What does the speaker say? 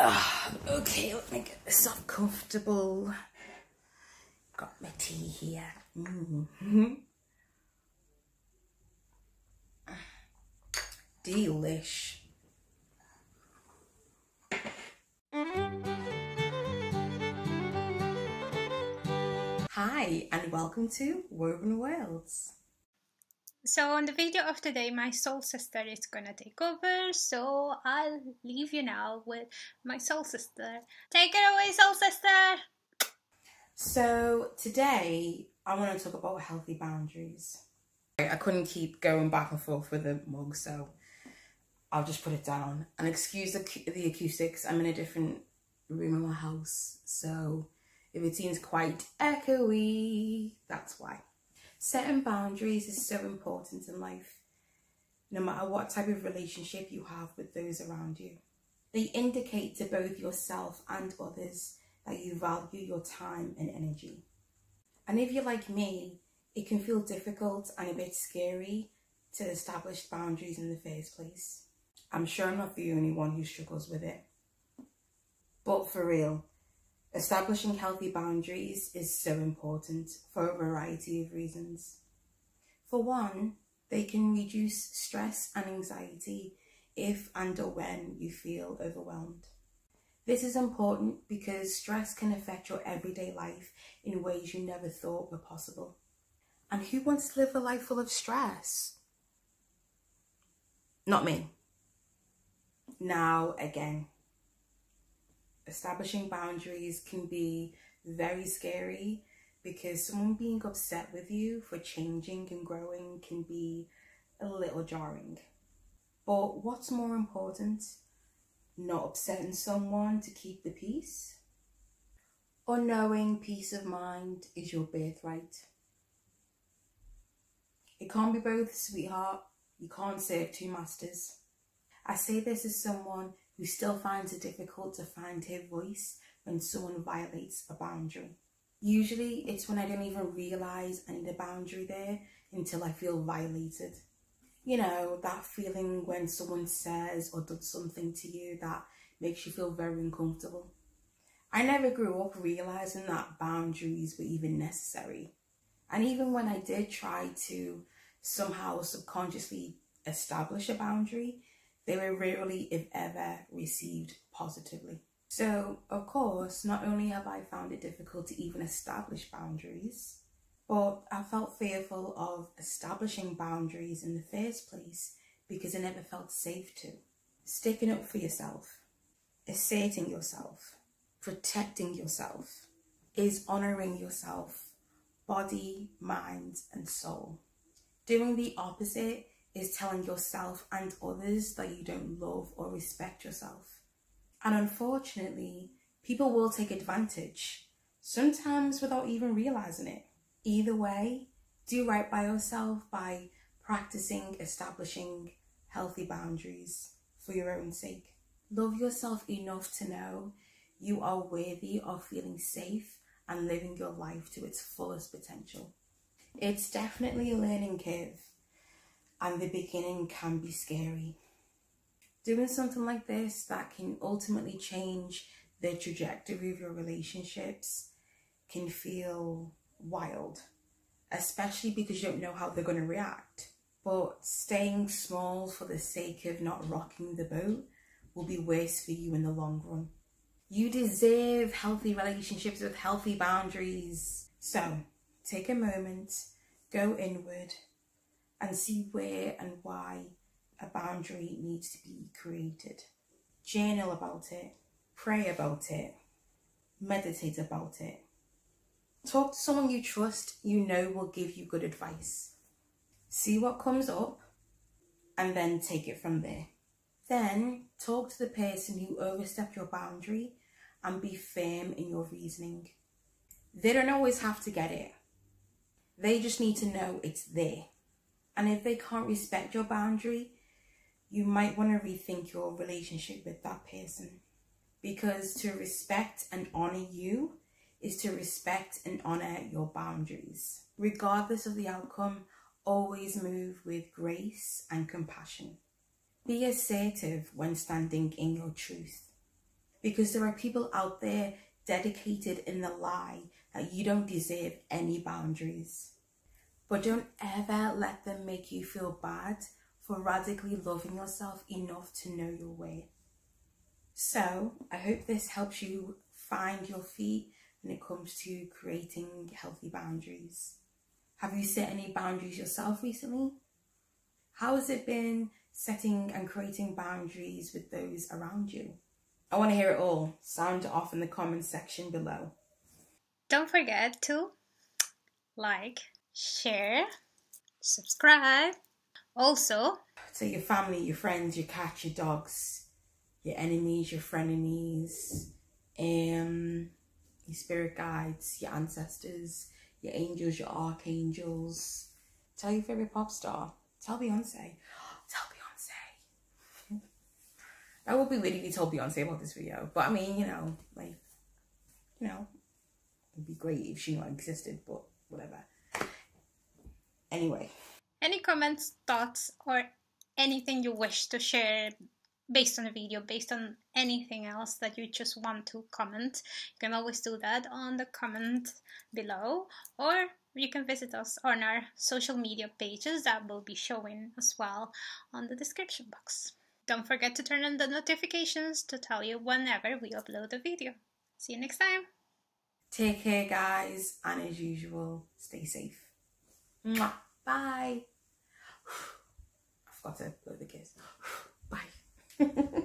Uh, okay, let me get this myself comfortable. Got my tea here. Mm. Delish. Hi, and welcome to Woven Worlds. So on the video of today, my soul sister is gonna take over. So I'll leave you now with my soul sister. Take it away, soul sister. So today, I want to talk about healthy boundaries. I couldn't keep going back and forth with the mug, so I'll just put it down. And excuse the, the acoustics. I'm in a different room in my house, so if it seems quite echoey, that's why. Setting boundaries is so important in life, no matter what type of relationship you have with those around you. They indicate to both yourself and others that you value your time and energy. And if you're like me, it can feel difficult and a bit scary to establish boundaries in the first place. I'm sure I'm not the only one who struggles with it. But for real, establishing healthy boundaries is so important for a variety of reasons. For one, they can reduce stress and anxiety if and or when you feel overwhelmed. This is important because stress can affect your everyday life in ways you never thought were possible. And who wants to live a life full of stress? Not me. Now, again, establishing boundaries can be very scary because someone being upset with you for changing and growing can be a little jarring. But what's more important? Not upsetting someone to keep the peace? Or knowing peace of mind is your birthright? It can't be both, sweetheart. You can't serve two masters. I say this as someone who still finds it difficult to find her voice when someone violates a boundary. Usually it's when I don't even realise I need a boundary there until I feel violated. You know, that feeling when someone says or does something to you that makes you feel very uncomfortable. I never grew up realising that boundaries were even necessary. And even when I did try to somehow subconsciously establish a boundary, they were rarely, if ever, received positively. So, of course, not only have I found it difficult to even establish boundaries, but I felt fearful of establishing boundaries in the first place because I never felt safe to. Sticking up for yourself, asserting yourself, protecting yourself is honoring yourself, body, mind, and soul. Doing the opposite is telling yourself and others that you don't love or respect yourself. And unfortunately, people will take advantage, sometimes without even realizing it. Either way, do right by yourself by practicing establishing healthy boundaries for your own sake. Love yourself enough to know you are worthy of feeling safe and living your life to its fullest potential. It's definitely a learning curve and the beginning can be scary. Doing something like this that can ultimately change the trajectory of your relationships can feel wild, especially because you don't know how they're going to react. But staying small for the sake of not rocking the boat will be worse for you in the long run. You deserve healthy relationships with healthy boundaries. So take a moment, go inward, and see where and why a boundary needs to be created. Journal about it, pray about it, meditate about it. Talk to someone you trust, you know will give you good advice. See what comes up and then take it from there. Then talk to the person who overstepped your boundary and be firm in your reasoning. They don't always have to get it. They just need to know it's there. And if they can't respect your boundary, you might want to rethink your relationship with that person. Because to respect and honor you is to respect and honor your boundaries. Regardless of the outcome, always move with grace and compassion. Be assertive when standing in your truth. Because there are people out there dedicated in the lie that you don't deserve any boundaries. But don't ever let them make you feel bad for radically loving yourself enough to know your way. So, I hope this helps you find your feet when it comes to creating healthy boundaries. Have you set any boundaries yourself recently? How has it been setting and creating boundaries with those around you? I want to hear it all. Sound off in the comments section below. Don't forget to like, share, subscribe. Also, to your family, your friends, your cats, your dogs, your enemies, your frenemies, um, your spirit guides, your ancestors, your angels, your archangels. Tell your favorite pop star. Tell Beyonce. Tell Beyonce. that would be weird if told Beyonce about this video. But I mean, you know, like, you know, it'd be great if she not existed, but whatever. Anyway. Any comments, thoughts, or anything you wish to share based on a video, based on anything else that you just want to comment, you can always do that on the comment below, or you can visit us on our social media pages that will be showing as well on the description box. Don't forget to turn on the notifications to tell you whenever we upload a video. See you next time. Take care, guys, and as usual, stay safe. Bye. I forgot to blow the kiss. Bye.